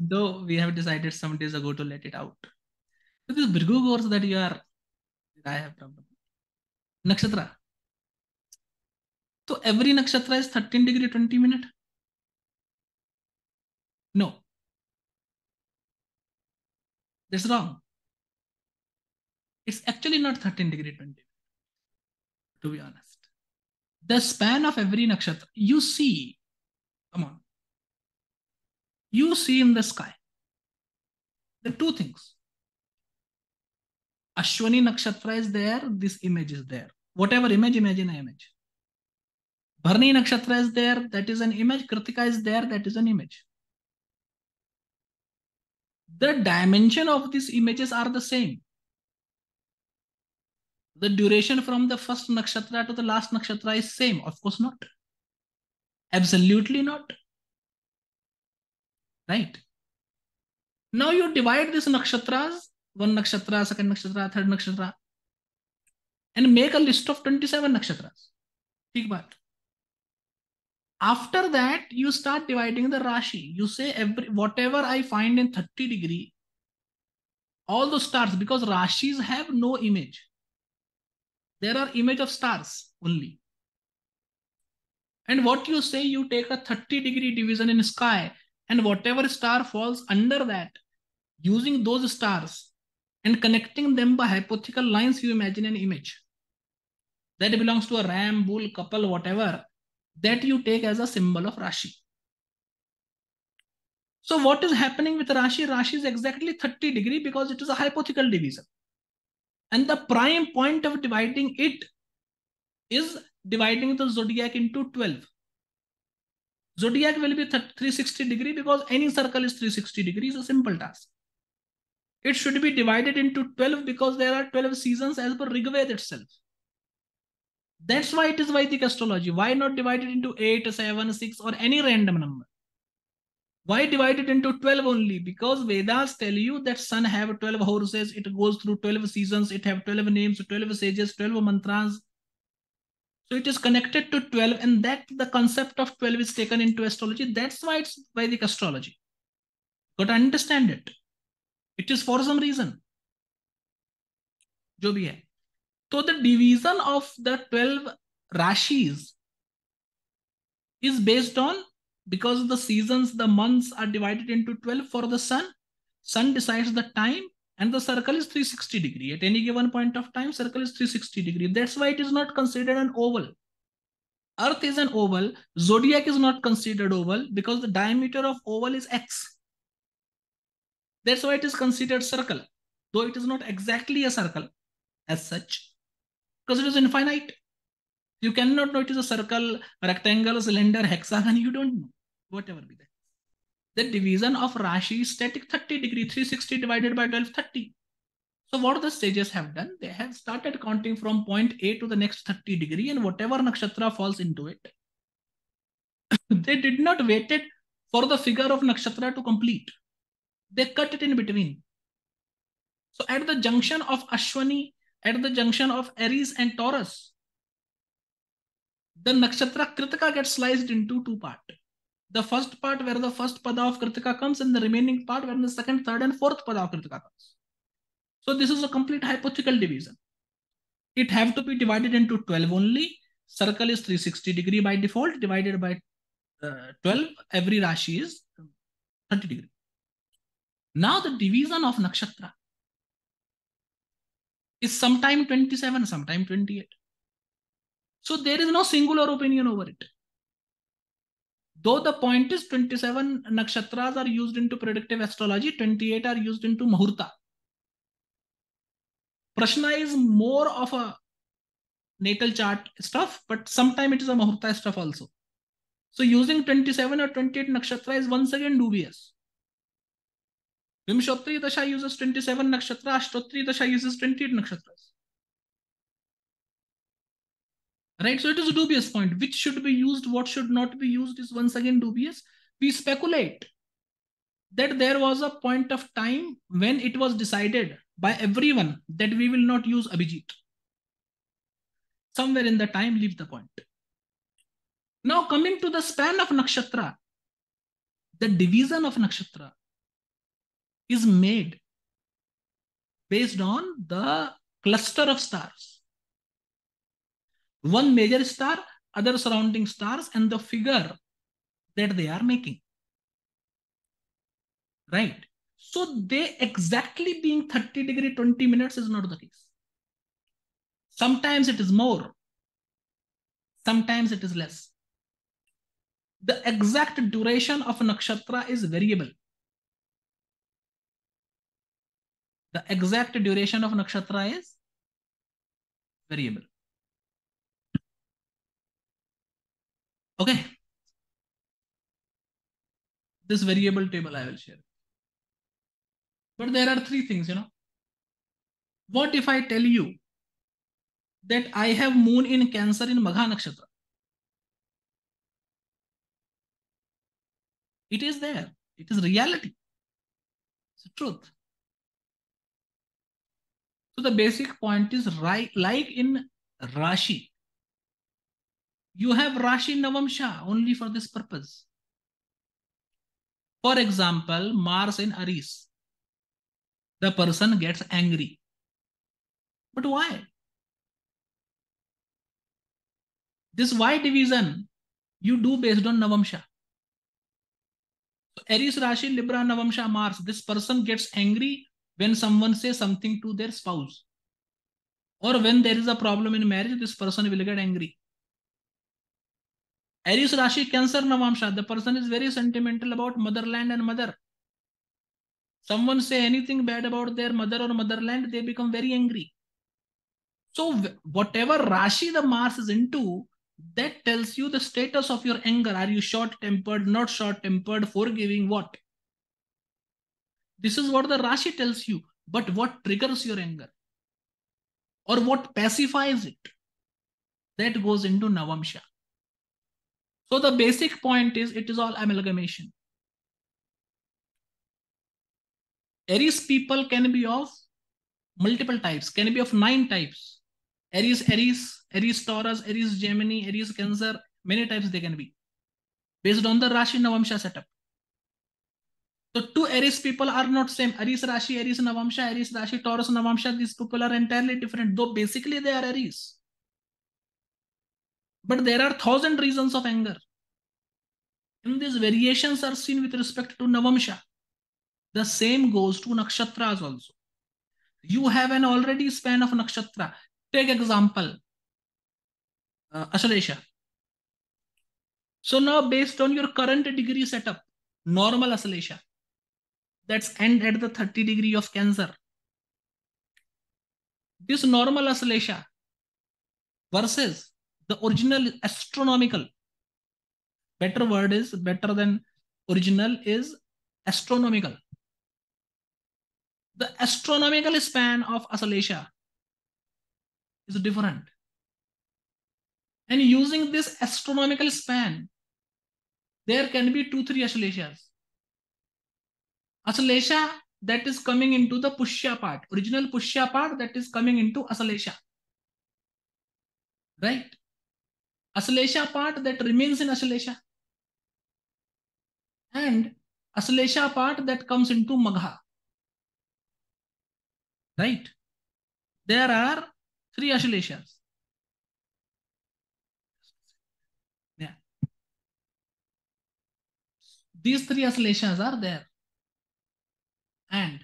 though we have decided some days ago to let it out. So this course that you are, I have problem. Nakshatra. So every nakshatra is 13 degree 20 minute? No. That's wrong. It's actually not 13 degree 20 to be honest. The span of every nakshatra, you see, come on, you see in the sky the two things. Ashwini nakshatra is there, this image is there. Whatever image, imagine an image. Bharani nakshatra is there, that is an image. Kritika is there, that is an image. The dimension of these images are the same. The duration from the first nakshatra to the last nakshatra is same. Of course not. Absolutely not. Right? Now you divide these nakshatras, one nakshatra, second nakshatra, third nakshatra, and make a list of 27 nakshatras. Think about after that you start dividing the rashi you say every whatever i find in 30 degree all the stars because rashis have no image there are image of stars only and what you say you take a 30 degree division in sky and whatever star falls under that using those stars and connecting them by hypothetical lines you imagine an image that belongs to a ram bull couple whatever that you take as a symbol of Rashi. So what is happening with Rashi? Rashi is exactly 30 degree because it is a hypothetical division. And the prime point of dividing it is dividing the zodiac into 12. Zodiac will be 360 degree because any circle is 360 degrees, a simple task. It should be divided into 12 because there are 12 seasons as per Rigved itself. That's why it is Vedic astrology. Why not divide it into 8, 7, 6 or any random number? Why divide it into 12 only? Because Vedas tell you that sun have 12 horses, it goes through 12 seasons, it have 12 names, 12 sages, 12 mantras. So it is connected to 12 and that the concept of 12 is taken into astrology. That's why it's Vedic astrology. Got to understand it. It is for some reason. जो भी है so the division of the 12 Rashis is based on because the seasons, the months are divided into 12 for the sun. Sun decides the time and the circle is 360 degree. At any given point of time, circle is 360 degree. That's why it is not considered an oval. Earth is an oval. Zodiac is not considered oval because the diameter of oval is x. That's why it is considered circle, though it is not exactly a circle as such because it is infinite. You cannot know it is a circle, rectangle, cylinder, hexagon. You don't know. Whatever be that. The division of Rashi is static 30 degree, 360 divided by 12, 30. So what the sages have done, they have started counting from point A to the next 30 degree and whatever nakshatra falls into it. they did not wait it for the figure of nakshatra to complete. They cut it in between. So at the junction of Ashwini at the junction of Aries and Taurus, the nakshatra Kritika gets sliced into two parts. The first part where the first pada of Kritika comes and the remaining part where the second, third and fourth pada of Kritika comes. So this is a complete hypothetical division. It have to be divided into 12 only. Circle is 360 degree by default divided by uh, 12. Every Rashi is 30 degree. Now the division of nakshatra is sometime 27, sometime 28. So there is no singular opinion over it. Though the point is 27 nakshatras are used into predictive astrology, 28 are used into Muhurta. Prashna is more of a natal chart stuff, but sometimes it is a Muhurta stuff also. So using 27 or 28 nakshatra is once again dubious. Vimshotri Dasha uses 27 nakshatra, Ashtotri Dasha uses 28 nakshatras. Right, so it is a dubious point. Which should be used, what should not be used is once again dubious. We speculate that there was a point of time when it was decided by everyone that we will not use Abhijit. Somewhere in the time, leave the point. Now coming to the span of nakshatra, the division of nakshatra, is made based on the cluster of stars. One major star, other surrounding stars, and the figure that they are making. Right? So they exactly being 30 degree 20 minutes is not the case. Sometimes it is more. Sometimes it is less. The exact duration of a nakshatra is variable. The exact duration of nakshatra is variable. Okay. This variable table I will share. But there are three things, you know. What if I tell you that I have moon in Cancer in Magha Nakshatra? It is there. It is reality. It's the truth. So the basic point is right, like in Rashi. You have Rashi Navamsha only for this purpose. For example, Mars in Aries. The person gets angry. But why? This Y division you do based on Navamsha. So Aries Rashi, Libra, Navamsha, Mars. This person gets angry when someone says something to their spouse. Or when there is a problem in marriage, this person will get angry. Aries Rashi, Cancer, Navamsha. The person is very sentimental about motherland and mother. Someone say anything bad about their mother or motherland, they become very angry. So whatever Rashi the Mars is into, that tells you the status of your anger. Are you short-tempered, not short-tempered, forgiving, what? This is what the Rashi tells you. But what triggers your anger? Or what pacifies it? That goes into Navamsha. So the basic point is it is all amalgamation. Aries people can be of multiple types, can be of nine types. Aries, Aries, Aries Taurus, Aries Gemini, Aries Cancer, many types they can be. Based on the Rashi Navamsha setup. So two Aries people are not same. Aries Rashi, Aries Navamsha, Aries Rashi, Taurus Navamsha. These people are entirely different. Though basically they are Aries. But there are thousand reasons of anger. And these variations are seen with respect to Navamsha. The same goes to nakshatras also. You have an already span of nakshatra. Take example, uh. So now based on your current degree setup, normal Ashalesha, that's end at the 30 degree of Cancer. This normal Ashalesha versus the original astronomical, better word is better than original is astronomical the astronomical span of Ashalesha is different. And using this astronomical span, there can be two, three Ashaleshas. Ashalesha that is coming into the Pushya part, original Pushya part that is coming into Ashalesha. Right? Ashalesha part that remains in Ashalesha. And Ashalesha part that comes into Magha. Right? There are three Ashaleshas. Yeah. These three Ashaleshas are there. And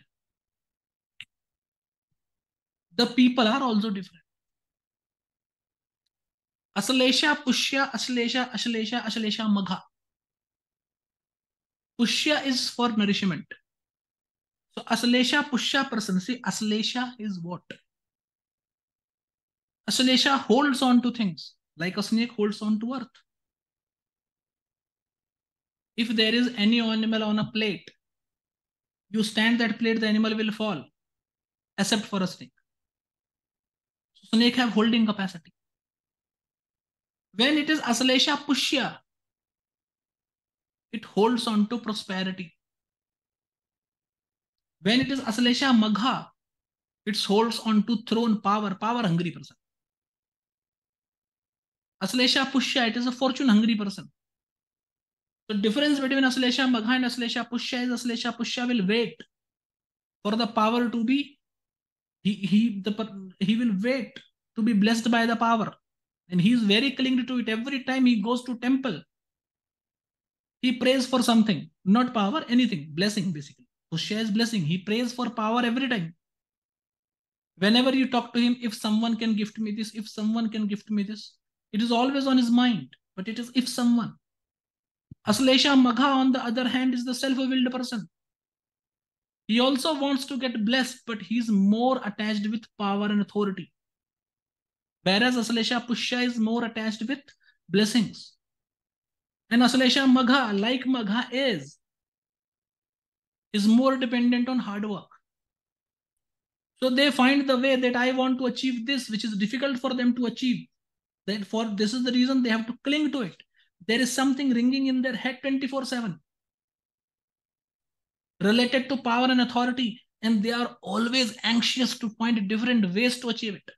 the people are also different. Ashalesha, Pushya, Ashalesha, Ashalesha, Ashalesha, Magha. Pushya is for nourishment. So Ashalesha Pushya person, see Ashalesha is what? Ashalesha holds on to things like a snake holds on to earth. If there is any animal on a plate, you stand that plate, the animal will fall, except for a snake. So snake have holding capacity. When it is Ashalesha Pushya, it holds on to prosperity. When it is Ashalesha Magha, it holds on to throne power, power hungry person. Ashalesha Pushya, it is a fortune hungry person. The difference between Ashalesha Magha and Ashalesha Pushya is Ashalesha Pushya will wait for the power to be, he, he, the, he will wait to be blessed by the power. And he is very clinged to it. Every time he goes to temple, he prays for something, not power, anything, blessing basically. Pushya is blessing. He prays for power every time. Whenever you talk to him, if someone can gift me this, if someone can gift me this, it is always on his mind, but it is if someone. Aslesha Magha, on the other hand, is the self-willed person. He also wants to get blessed, but he's more attached with power and authority. Whereas Aslesha Pushya is more attached with blessings. And Aslesha Magha, like Magha is, is more dependent on hard work. So they find the way that I want to achieve this, which is difficult for them to achieve. Therefore, this is the reason they have to cling to it. There is something ringing in their head 24 7 related to power and authority, and they are always anxious to find different ways to achieve it.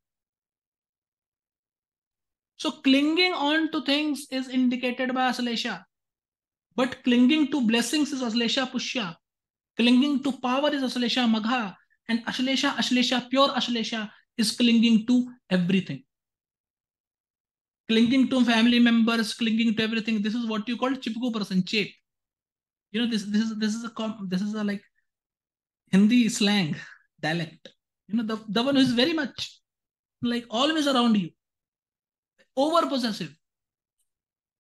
So, clinging on to things is indicated by Aslesha, but clinging to blessings is Aslesha Pushya. Clinging to power is Aslesha Magha, and Ashlesha, Ashlesha, pure Ashlesha is clinging to everything. Clinging to family members, clinging to everything. This is what you call chipku person, chep. You know, this this is this is a com this is a like Hindi slang dialect. You know, the, the one who is very much like always around you. Over possessive.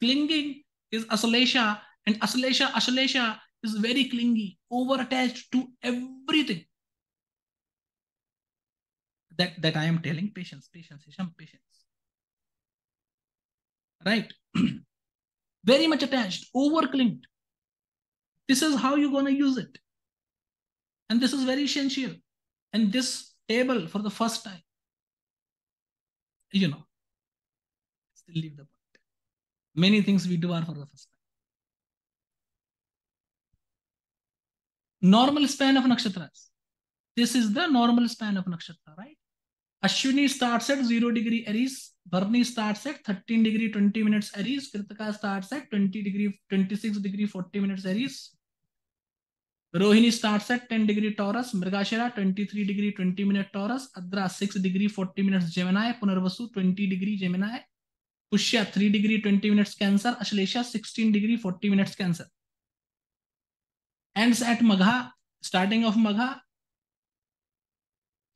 Clinging is Asalesha, and Asalesha, Ashalesha is very clingy, over attached to everything that that I am telling patience, patience, Hisham, patience. Right? Very much attached, overclinked. This is how you're going to use it. And this is very essential. And this table for the first time, you know, still leave the point. Many things we do are for the first time. Normal span of nakshatras. This is the normal span of nakshatra, right? Ashwini starts at 0 degree Aries. Bharani starts at 13 degree 20 minutes Aries. Kritika starts at 20 degree 26 degree 40 minutes Aries. Rohini starts at 10 degree Taurus. Mrigashira 23 degree 20 minute Taurus. Adra 6 degree 40 minutes Gemini. Punarvasu 20 degree Gemini. Pushya 3 degree 20 minutes Cancer. Ashlesha 16 degree 40 minutes Cancer. Ends at Magha. Starting of Magha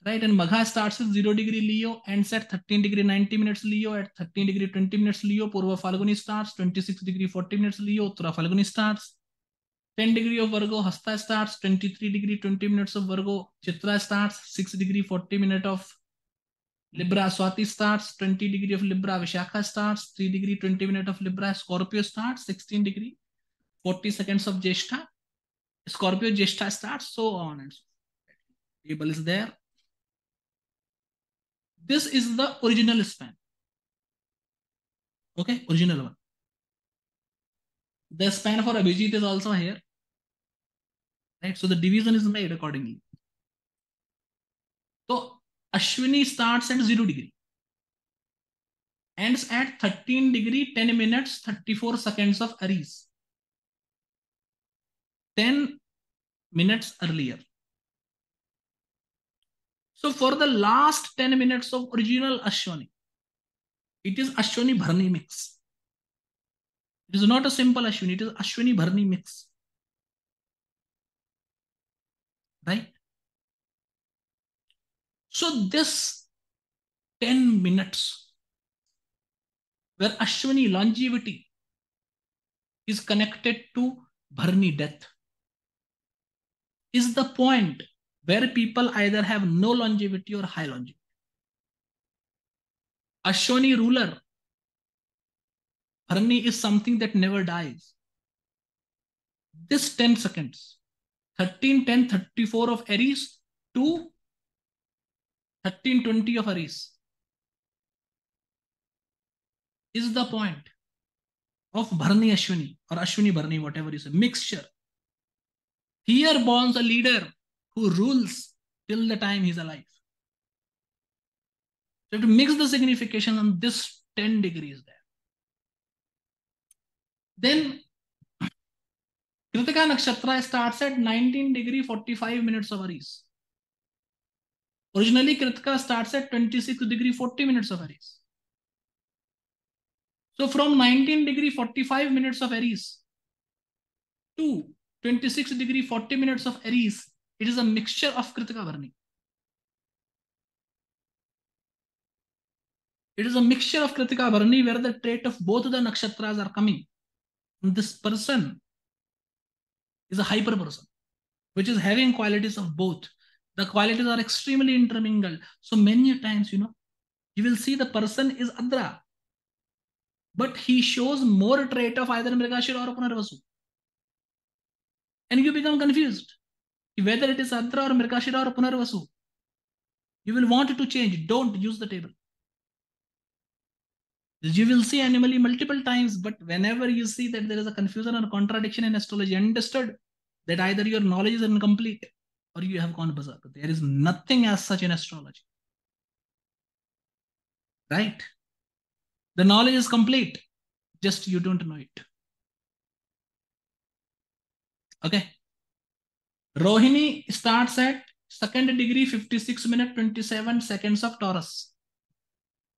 right? And Magha starts with 0 degree Leo, ends at 13 degree 90 minutes Leo, at 13 degree 20 minutes Leo, Purva Falguni starts, 26 degree 40 minutes Leo, Uttara Falguni starts, 10 degree of Virgo, Hasta starts, 23 degree 20 minutes of Virgo, Chitra starts, 6 degree 40 minute of Libra, Swati starts, 20 degree of Libra, Vishakha starts, 3 degree 20 minute of Libra, Scorpio starts, 16 degree, 40 seconds of Jeshta, Scorpio Jeshta starts, so on and so on. Table is there. This is the original span. Okay, original one. The span for Abhijit is also here. Right, so the division is made accordingly. So Ashwini starts at 0 degree. Ends at 13 degree, 10 minutes, 34 seconds of Aries. 10 minutes earlier. So for the last 10 minutes of original Ashwini, it is Ashwini Bharani mix. It is not a simple Ashwini, it is Ashwini Bharani mix. Right? So this 10 minutes where Ashwini longevity is connected to Bharani death is the point where people either have no longevity or high longevity. Ashwini ruler, Bharani is something that never dies. This 10 seconds, 13, 10, 34 of Aries to 13, 20 of Aries is the point of Bharani Ashwini or Ashwini Bharani, whatever you say, mixture. Here borns a leader who rules till the time he's alive. So you have to mix the signification on this 10 degrees there. Then Kritika Nakshatra starts at 19 degree 45 minutes of Aries. Originally, Kritika starts at 26 degree 40 minutes of Aries. So from 19 degree 45 minutes of Aries to 26 degree 40 minutes of Aries, it is a mixture of Kritika Varni. It is a mixture of Kritika Varni where the trait of both the nakshatras are coming. And this person is a hyper person, which is having qualities of both. The qualities are extremely intermingled. So many times, you know, you will see the person is Adra, but he shows more trait of either Mrigashira or Punarvasu. And you become confused whether it is Adra or Mrigashira or Punarvasu. You will want to change. Don't use the table. You will see anomaly multiple times, but whenever you see that there is a confusion or contradiction in astrology, understood that either your knowledge is incomplete or you have gone berserk. There is nothing as such in astrology. Right? The knowledge is complete, just you don't know it. Okay. Rohini starts at second degree 56 minute 27 seconds of Taurus.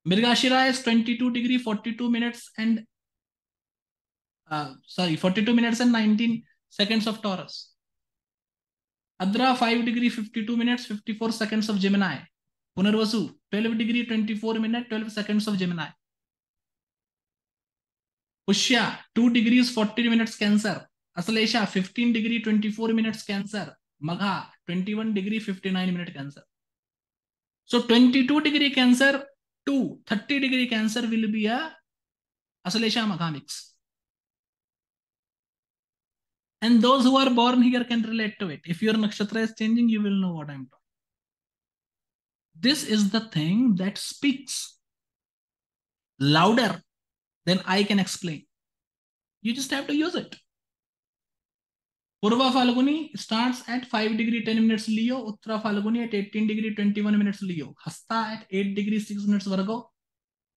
Mirgashira is 22 degree 42 minutes and uh, sorry 42 minutes and 19 seconds of Taurus. Adra 5 degree 52 minutes 54 seconds of Gemini. Punarvasu 12 degree 24 minutes 12 seconds of Gemini. Pushya 2 degrees 40 minutes Cancer. Asalesha 15 degree 24 minutes Cancer. Magha 21 degree 59 minute Cancer. So 22 degree Cancer to 30 degree Cancer will be a Asalesha Magha mix. And those who are born here can relate to it. If your nakshatra is changing, you will know what I'm talking. This is the thing that speaks louder than I can explain. You just have to use it. Purva Falguni starts at 5 degree 10 minutes Leo, Uttara Falguni at 18 degree 21 minutes Leo, Hasta at 8 degree 6 minutes Virgo,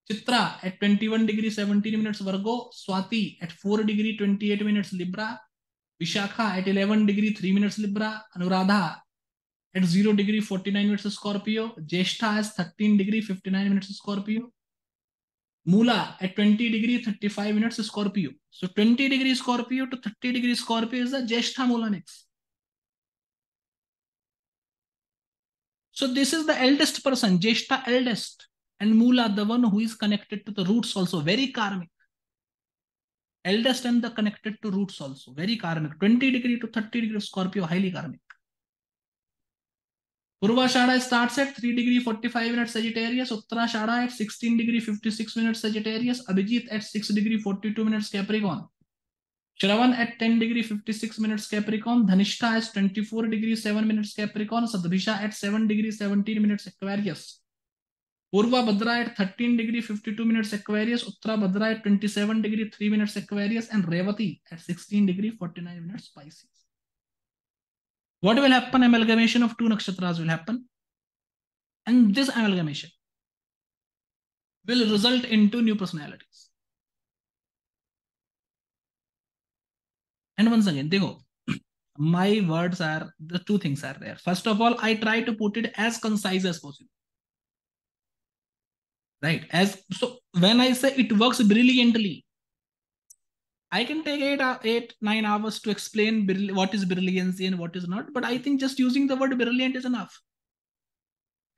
Chitra at 21 degree 17 minutes Virgo, Swati at 4 degree 28 minutes Libra, Vishakha at 11 degree 3 minutes Libra, Anuradha at 0 degree 49 minutes Scorpio, Jeshta as 13 degree 59 minutes Scorpio, Mula at 20 degree 35 minutes Scorpio. So 20 degree Scorpio to 30 degree Scorpio is the Jeshta Mula mix. So this is the eldest person, Jeshta eldest, and Mula the one who is connected to the roots also, very karmic. Eldest and the connected to roots also, very karmic. 20 degree to 30 degree of Scorpio, highly karmic. Purvashada starts at 3 degree 45 minutes Sagittarius, Uttarashada at 16 degree 56 minutes Sagittarius, Abhijit at 6 degree 42 minutes Capricorn, Shravan at 10 degree 56 minutes Capricorn, Dhanishta at 24 degree 7 minutes Capricorn, Sadbhisha at 7 degree 17 minutes Aquarius, Purva Bhadra at 13 degree 52 minutes Aquarius, Uttara Bhadra at 27 degree 3 minutes Aquarius, and Revati at 16 degree 49 minutes Pisces. What will happen? Amalgamation of two nakshatras will happen. And this amalgamation will result into new personalities. And once again, they go. My words are the two things are there. First of all, I try to put it as concise as possible. Right. As so when I say it works brilliantly, I can take eight, uh, eight, nine hours to explain what is brilliancy and what is not, but I think just using the word brilliant is enough.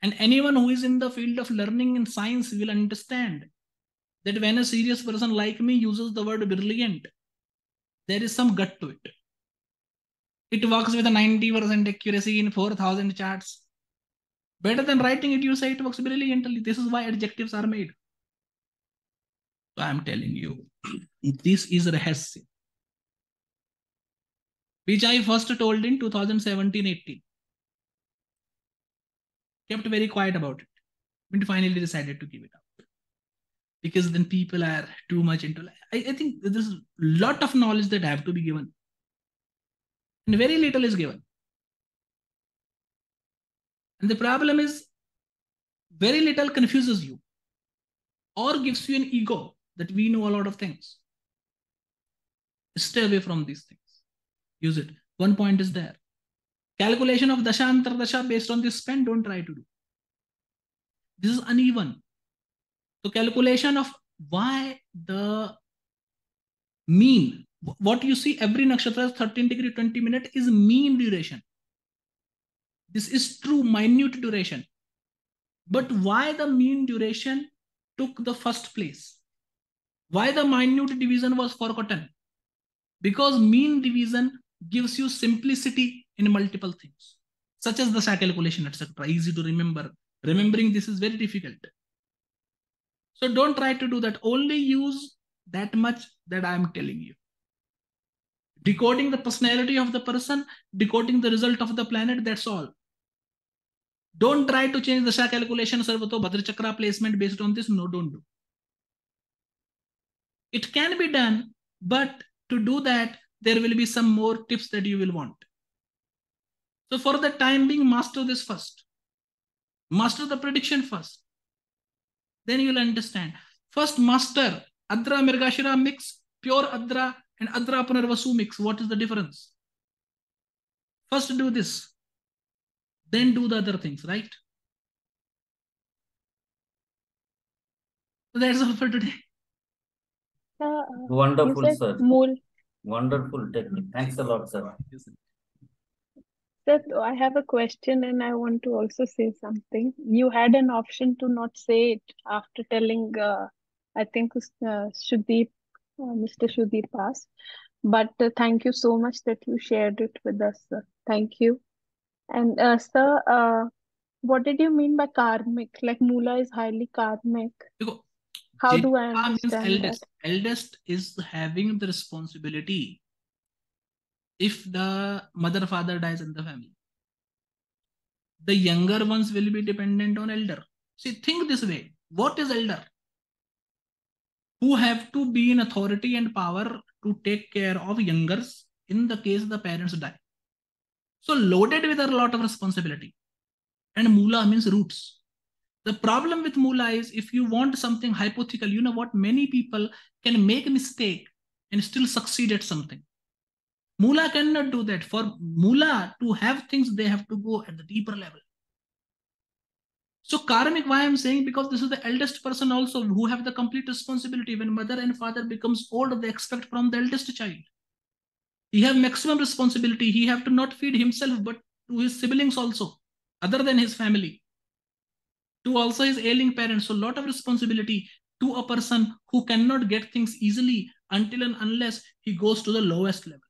And anyone who is in the field of learning and science will understand that when a serious person like me uses the word brilliant, there is some gut to it. It works with a 90% accuracy in 4000 charts. Better than writing it, you say it works brilliantly. This is why adjectives are made. So I'm telling you, this is Rahasya. Which I first told in 2017-18. Kept very quiet about it. And finally decided to give it up. Because then people are too much into I, I think there's a lot of knowledge that have to be given. And very little is given. And the problem is very little confuses you or gives you an ego that we know a lot of things. Stay away from these things. Use it. One point is there. Calculation of dasha antar dasha based on this spend, don't try to do. This is uneven. So calculation of why the mean, what you see every nakshatra is 13 degree 20 minute is mean duration. This is true minute duration. But why the mean duration took the first place? Why the minute division was forgotten? Because mean division gives you simplicity in multiple things, such as the SAT calculation, etc. Easy to remember. Remembering this is very difficult. So don't try to do that. Only use that much that I'm telling you. Decoding the personality of the person, decoding the result of the planet, that's all. Don't try to change the SHA calculation, Sarvato Bhadra Chakra placement based on this. No, don't do. It can be done, but to do that, there will be some more tips that you will want. So for the time being, master this first. Master the prediction first. Then you will understand. First, master Adra Mirgashira mix, pure Adra and Adra Punarvasu mix. What is the difference? First do this. Then do the other things, right? So that's all for today. Uh, Wonderful, sir. Mool. Wonderful technique. Thanks a lot, sir. Sir, I have a question and I want to also say something. You had an option to not say it after telling, uh, I think, uh, Shudeep, uh, Mr. Shudeep asked. But uh, thank you so much that you shared it with us, sir. Thank you. And, uh, sir, uh, what did you mean by karmic? Like Mula is highly karmic. Because How do I Jeshta means understand that? eldest. Eldest is having the responsibility if the mother father dies in the family. The younger ones will be dependent on elder. See, think this way. What is elder? Who have to be in authority and power to take care of youngers in the case the parents die. So loaded with a lot of responsibility. And mula means roots. The problem with mula is if you want something hypothetical, you know what? Many people can make a mistake and still succeed at something. Mula cannot do that. For Mula to have things, they have to go at the deeper level. So karmic, why I'm saying because this is the eldest person also who have the complete responsibility. When mother and father becomes old, they expect from the eldest child. He have maximum responsibility. He have to not feed himself, but to his siblings also, other than his family. To also his ailing parents. So lot of responsibility to a person who cannot get things easily until and unless he goes to the lowest level.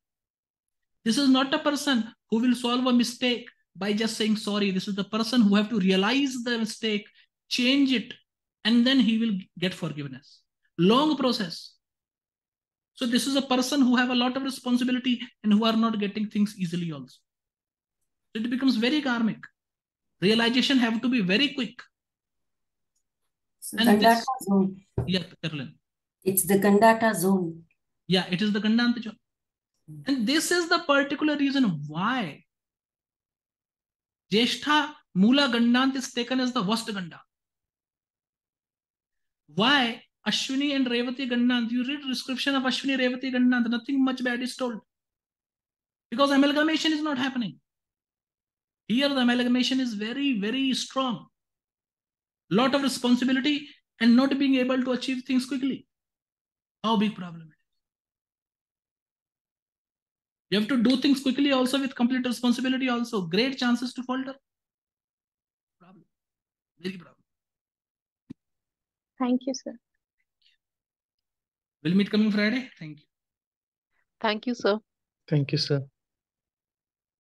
This is not a person who will solve a mistake by just saying sorry. This is the person who have to realize the mistake, change it, and then he will get forgiveness. Long process. So this is a person who have a lot of responsibility and who are not getting things easily also. So it becomes very karmic. Realization have to be very quick. So And this- zone. Yeah, Carolyn. It's the Gandanta zone. Yeah, it is the Gandanta zone. And this is the particular reason why Jeshtha Mula Gandant is taken as the worst Ganda. Why Ashwini and Revati Gandant? You read description of Ashwini Revati Gandant, nothing much bad is told. Because amalgamation is not happening. Here the amalgamation is very, very strong. Lot of responsibility and not being able to achieve things quickly. How big problem. You have to do things quickly also with complete responsibility also. Great chances to falter. Problem. Very problem. Thank you, sir. We'll meet coming Friday. Thank you. Thank you, sir. Thank you, sir.